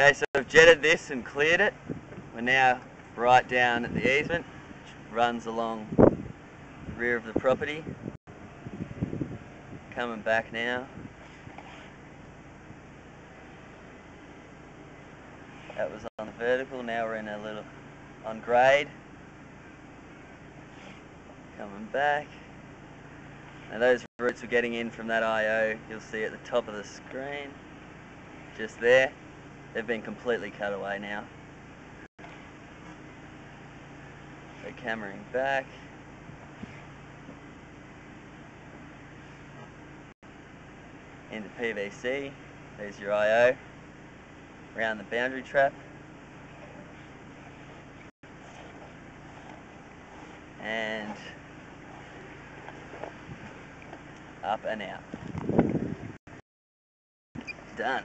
Okay, so we've jetted this and cleared it. We're now right down at the easement, which runs along the rear of the property. Coming back now. That was on the vertical, now we're in a little on grade. Coming back. Now those roots are getting in from that IO, you'll see at the top of the screen, just there. They've been completely cut away now. So cameraing back. Into PVC, there's your IO. Around the boundary trap. And up and out. Done.